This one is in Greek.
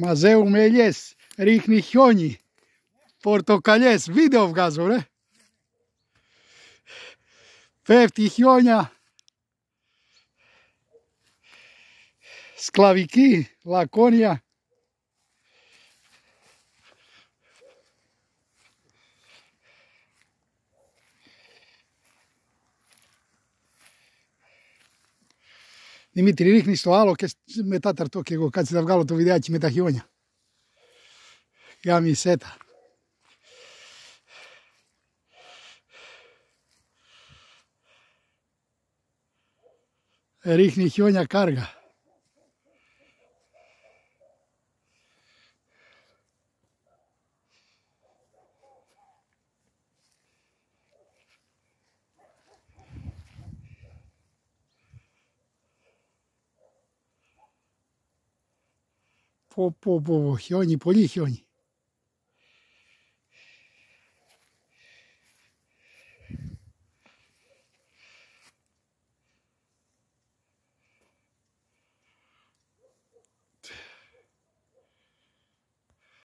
Mazeu meljes, rihnih jonji, portokaljes, video gazu, ne? Peftih jonja, sklaviki, lakonija. Δημήτρη ρίχνεις το άλλο και μετά ταρτώ και εγώ κάτσε να βγάλω το βιντεάκι με τα χιόνια. Γάμισέτα. Ρίχνει χιόνια κάργα. 不不不不，小尼不理小尼。